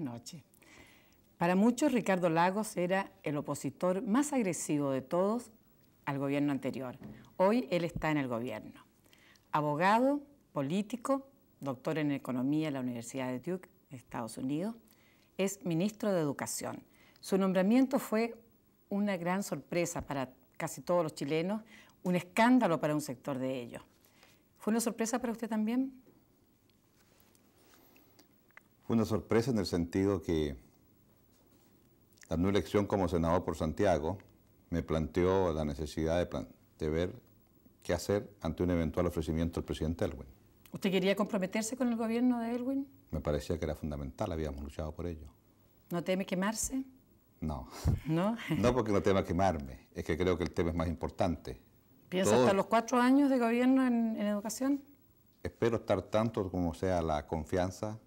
noches. Para muchos, Ricardo Lagos era el opositor más agresivo de todos al gobierno anterior. Hoy él está en el gobierno. Abogado, político, doctor en economía en la Universidad de Duke, Estados Unidos, es ministro de Educación. Su nombramiento fue una gran sorpresa para casi todos los chilenos, un escándalo para un sector de ellos. ¿Fue una sorpresa para usted también? Fue una sorpresa en el sentido que la nueva elección como senador por Santiago me planteó la necesidad de, ver qué hacer ante un eventual ofrecimiento del presidente Elwin. ¿Usted quería comprometerse con el gobierno de Elwin? Me parecía que era fundamental, habíamos luchado por ello. ¿No teme quemarse? No. ¿No? no porque no tema quemarme, es que creo que el tema es más importante. ¿Piensa estar los cuatro años de gobierno en, en educación? Espero estar tanto como sea la confianza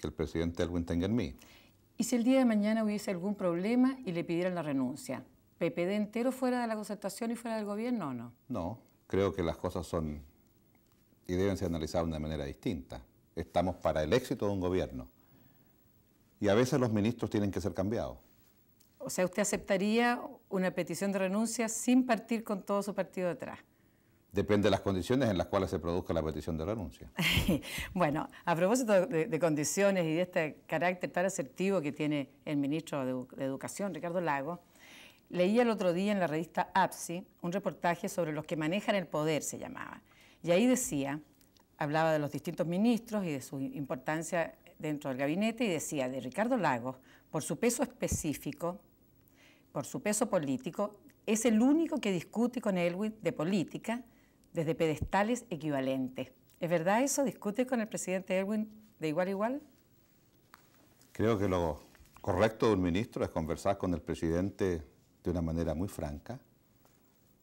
que el presidente Elwin tenga en mí. ¿Y si el día de mañana hubiese algún problema y le pidieran la renuncia? ¿PPD entero fuera de la concertación y fuera del gobierno o no? No, creo que las cosas son y deben ser analizadas de una manera distinta. Estamos para el éxito de un gobierno y a veces los ministros tienen que ser cambiados. O sea, ¿usted aceptaría una petición de renuncia sin partir con todo su partido detrás? Depende de las condiciones en las cuales se produzca la petición de renuncia. bueno, a propósito de, condiciones y de este carácter tan asertivo que tiene el ministro de, Educación, Ricardo Lago, leí el otro día en la revista APSI un reportaje sobre los que manejan el poder, se llamaba. Y ahí decía, hablaba de los distintos ministros y de su importancia dentro del gabinete, y decía de Ricardo Lagos, por su peso específico, por su peso político, es el único que discute con Elwin de política desde pedestales equivalentes. ¿Es verdad eso? ¿Discute con el presidente Elwin de igual a igual? Creo que lo correcto de un ministro es conversar con el presidente de una manera muy franca,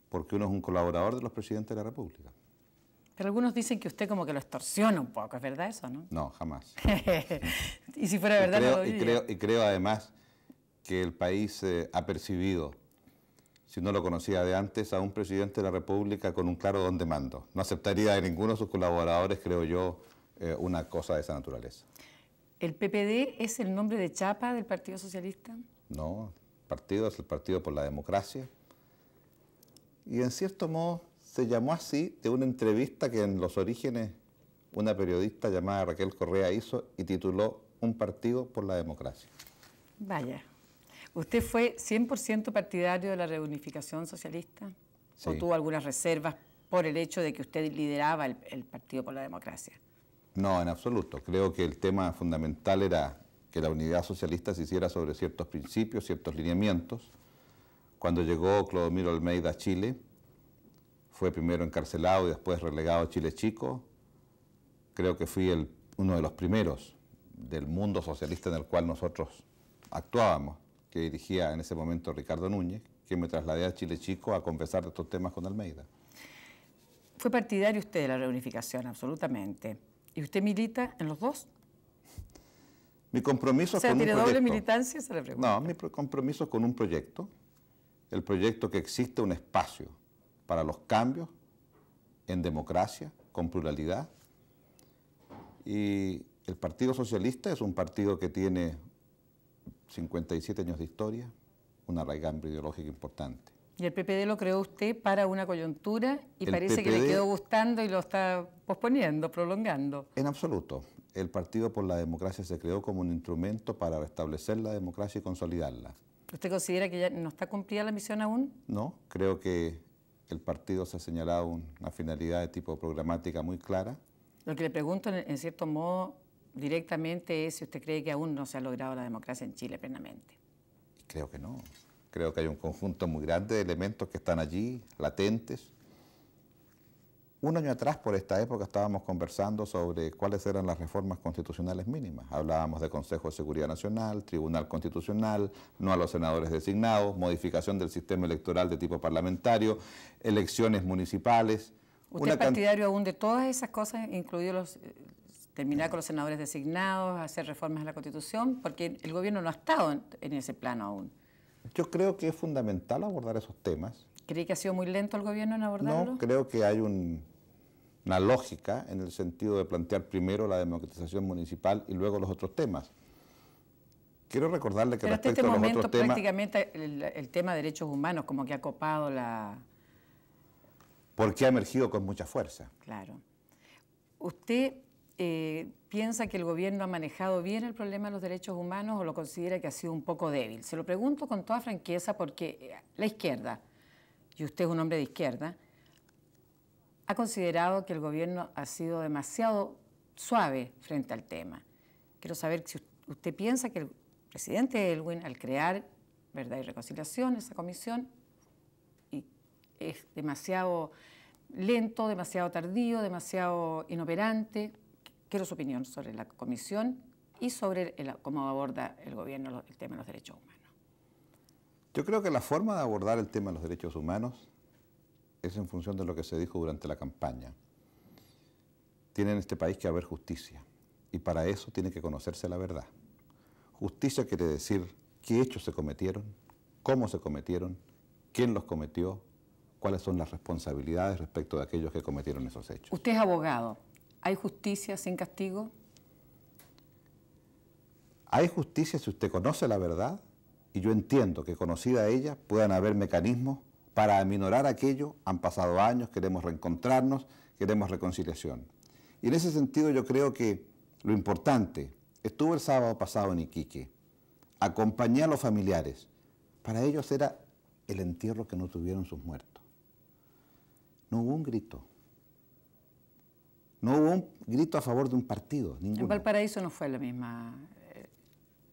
porque uno es un colaborador de los presidentes de la República. Pero algunos dicen que usted como que lo extorsiona un poco, ¿es verdad eso, no? No, jamás. y si fuera verdad, creo, y creo, y creo además que el país eh, ha percibido si no lo conocía de antes, a un presidente de la República con un claro don de mando. No aceptaría de ninguno de sus colaboradores, creo yo, eh, una cosa de esa naturaleza. ¿El PPD es el nombre de chapa del Partido Socialista? No, el partido es el Partido por la Democracia. Y en cierto modo se llamó así de una entrevista que en los orígenes una periodista llamada Raquel Correa hizo y tituló Un partido por la democracia. Vaya. ¿Usted fue 100% partidario de la reunificación socialista? ¿O tuvo algunas reservas por el hecho de que usted lideraba el, Partido por la Democracia? No, en absoluto. Creo que el tema fundamental era que la unidad socialista se hiciera sobre ciertos principios, ciertos lineamientos. Cuando llegó Clodomiro Almeida a Chile, fue primero encarcelado y después relegado a Chile Chico. Creo que fui el, uno de los primeros del mundo socialista en el cual nosotros actuábamos que dirigía en ese momento Ricardo Núñez, que me trasladé a Chile Chico a conversar de estos temas con Almeida. Fue partidario usted de la reunificación, absolutamente. ¿Y usted milita en los dos? Mi compromiso o sea, con ¿tiene un doble militancia? Se le pregunta. No, mi compromiso es con un proyecto, el proyecto que existe un espacio para los cambios en democracia, con pluralidad. Y el Partido Socialista es un partido que tiene 57 años de historia, una raigambre ideológica importante. ¿Y el PPD lo creó usted para una coyuntura y parece que le quedó gustando y lo está posponiendo, prolongando? En absoluto. El Partido por la Democracia se creó como un instrumento para restablecer la democracia y consolidarla. ¿Usted considera que ya no está cumplida la misión aún? No, creo que el partido se ha señalado una finalidad de tipo programática muy clara. Lo que le pregunto, en cierto modo, directamente es si usted cree que aún no se ha logrado la democracia en Chile plenamente. Creo que no. Creo que hay un conjunto muy grande de elementos que están allí, latentes. Un año atrás, por esta época, estábamos conversando sobre cuáles eran las reformas constitucionales mínimas. Hablábamos de Consejo de Seguridad Nacional, Tribunal Constitucional, no a los senadores designados, modificación del sistema electoral de tipo parlamentario, elecciones municipales. ¿Usted es partidario aún de todas esas cosas, incluidos los, terminar con los senadores designados, hacer reformas a la Constitución, porque el gobierno no ha estado en, ese plano aún. Yo creo que es fundamental abordar esos temas. ¿Cree que ha sido muy lento el gobierno en abordarlo? No, creo que hay una lógica en el sentido de plantear primero la democratización municipal y luego los otros temas. Quiero recordarle que Pero hasta respecto este a los momento otros temas, prácticamente el, el tema de derechos humanos como que ha copado la... porque ha emergido con mucha fuerza. Claro. ¿Usted eh, piensa que el gobierno ha manejado bien el problema de los derechos humanos o lo considera que ha sido un poco débil? Se lo pregunto con toda franqueza porque eh, la izquierda, y usted es un hombre de izquierda, ha considerado que el gobierno ha sido demasiado suave frente al tema. Quiero saber si usted piensa que el presidente Elwin, al crear Verdad y Reconciliación, esa comisión, es demasiado lento, demasiado tardío, demasiado inoperante. Quiero su opinión sobre la comisión y sobre el, cómo aborda el gobierno el tema de los derechos humanos. Yo creo que la forma de abordar el tema de los derechos humanos es en función de lo que se dijo durante la campaña. Tiene en este país que haber justicia y para eso tiene que conocerse la verdad. Justicia quiere decir qué hechos se cometieron, cómo se cometieron, quién los cometió, cuáles son las responsabilidades respecto de aquellos que cometieron esos hechos. Usted es abogado. ¿Hay justicia sin castigo? Hay justicia si usted conoce la verdad y yo entiendo que conocida ella puedan haber mecanismos para aminorar aquello. Han pasado años, queremos reencontrarnos, queremos reconciliación. Y en ese sentido yo creo que lo importante, estuvo el sábado pasado en Iquique, acompañé a los familiares. Para ellos era el entierro que no tuvieron sus muertos. No hubo un grito. No hubo un grito a favor de un partido. Ninguno. En Valparaíso no fue la misma eh,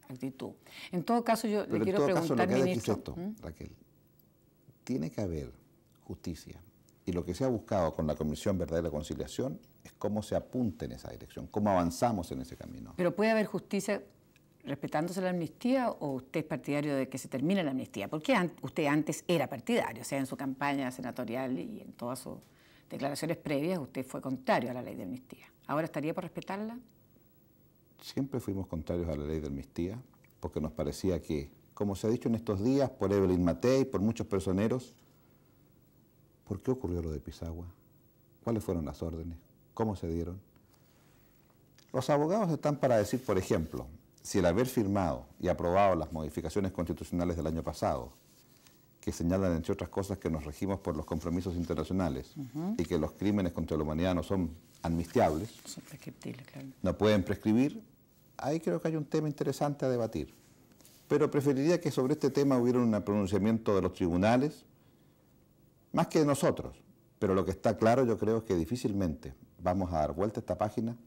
actitud. En todo caso, yo Pero le quiero preguntar, caso, lo que ministro. es esto, Raquel, tiene que haber justicia. Y lo que se ha buscado con la Comisión Verdad y Reconciliación es cómo se apunta en esa dirección, cómo avanzamos en ese camino. Pero puede haber justicia respetándose la amnistía o usted es partidario de que se termine la amnistía? Porque usted antes era partidario, o sea, en su campaña senatorial y en todas sus declaraciones previas usted fue contrario a la ley de amnistía. ¿Ahora estaría por respetarla? Siempre fuimos contrarios a la ley de amnistía porque nos parecía que, como se ha dicho en estos días por Evelyn Matei, por muchos personeros, ¿por qué ocurrió lo de Pisagua? ¿Cuáles fueron las órdenes? ¿Cómo se dieron? Los abogados están para decir, por ejemplo, si el haber firmado y aprobado las modificaciones constitucionales del año pasado, que señalan, entre otras cosas, que nos regimos por los compromisos internacionales y que los crímenes contra la humanidad no son amnistiables, son prescriptibles, claro. no pueden prescribir, ahí creo que hay un tema interesante a debatir. Pero preferiría que sobre este tema hubiera un pronunciamiento de los tribunales, más que de nosotros. Pero lo que está claro yo creo es que difícilmente vamos a dar vuelta a esta página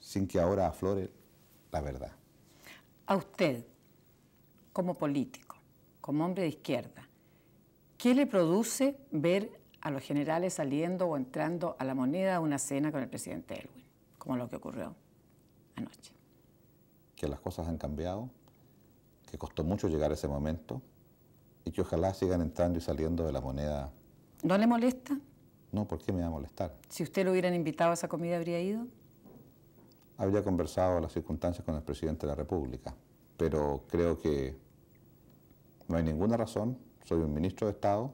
sin que ahora aflore la verdad. A usted, como político, como hombre de izquierda, ¿qué le produce ver a los generales saliendo o entrando a la moneda a una cena con el presidente Elwin, como lo que ocurrió anoche? Que las cosas han cambiado, que costó mucho llegar a ese momento y que ojalá sigan entrando y saliendo de la moneda. ¿No le molesta? No, ¿por qué me va a molestar? Si usted lo hubieran invitado a esa comida, ¿habría ido? habría conversado las circunstancias con el presidente de la República, pero creo que no hay ninguna razón, soy un ministro de Estado,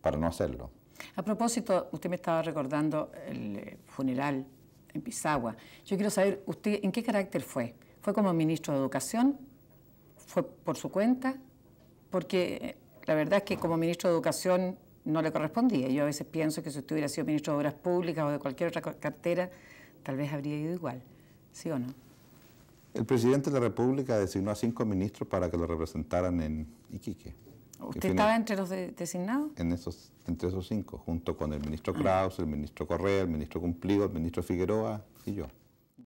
para no hacerlo. A propósito, usted me estaba recordando el eh, funeral en Pisagua. Yo quiero saber, ¿usted en qué carácter fue? ¿Fue como ministro de Educación? ¿Fue por su cuenta? Porque eh, la verdad es que como ministro de Educación no le correspondía. Yo a veces pienso que si usted hubiera sido ministro de Obras Públicas o de cualquier otra cartera, tal vez habría ido igual, ¿sí o no? El presidente de la República designó a cinco ministros para que lo representaran en Iquique. ¿Usted estaba entre los de designados? En esos, entre esos cinco, junto con el ministro Kraus, el ministro Correa, el ministro Cumplido, el ministro Figueroa y yo.